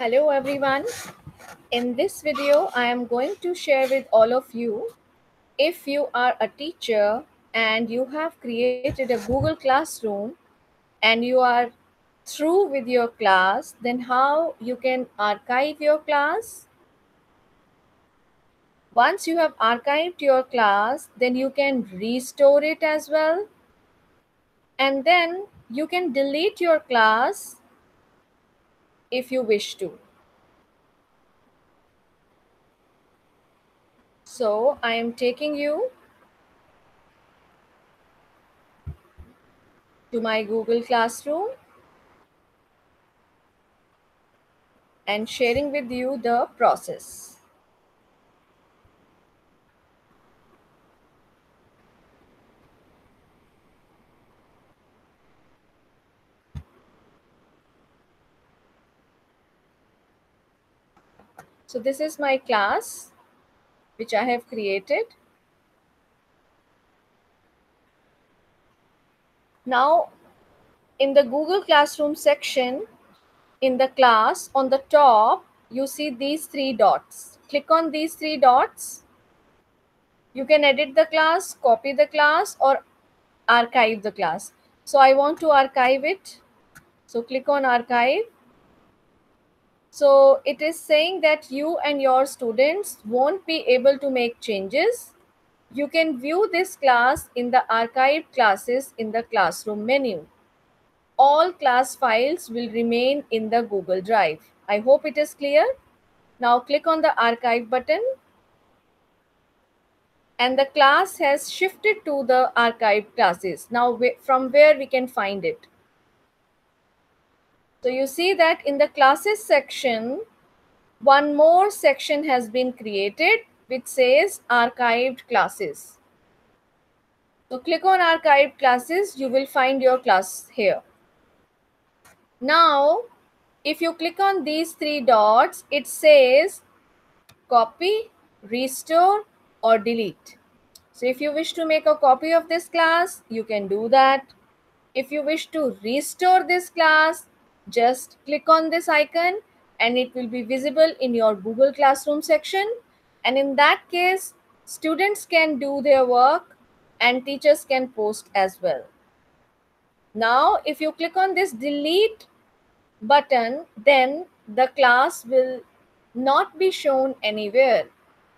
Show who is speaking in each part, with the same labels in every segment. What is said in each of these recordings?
Speaker 1: Hello everyone. In this video, I am going to share with all of you if you are a teacher and you have created a Google Classroom and you are through with your class, then how you can archive your class. Once you have archived your class, then you can restore it as well. And then you can delete your class if you wish to. So I am taking you to my Google Classroom and sharing with you the process. So this is my class which I have created. Now in the Google Classroom section, in the class on the top, you see these three dots. Click on these three dots. You can edit the class, copy the class or archive the class. So I want to archive it. So click on archive. So it is saying that you and your students won't be able to make changes. You can view this class in the archived classes in the classroom menu all class files will remain in the Google Drive. I hope it is clear. Now click on the archive button and the class has shifted to the archived classes. Now from where we can find it. So you see that in the classes section, one more section has been created which says archived classes. So click on archived classes, you will find your class here. Now, if you click on these three dots, it says copy, restore or delete. So if you wish to make a copy of this class, you can do that. If you wish to restore this class, just click on this icon and it will be visible in your Google Classroom section. And in that case, students can do their work and teachers can post as well. Now, if you click on this delete button, then the class will not be shown anywhere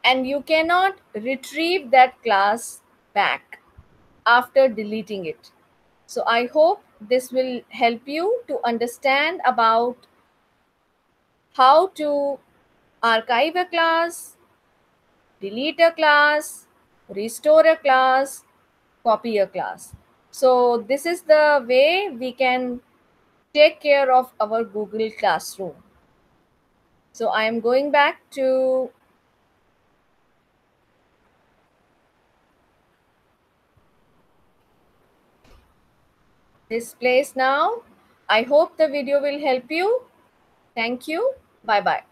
Speaker 1: and you cannot retrieve that class back after deleting it. So I hope this will help you to understand about how to archive a class, delete a class, restore a class, copy a class. So this is the way we can take care of our Google Classroom. So I am going back to this place now. I hope the video will help you. Thank you. Bye-bye.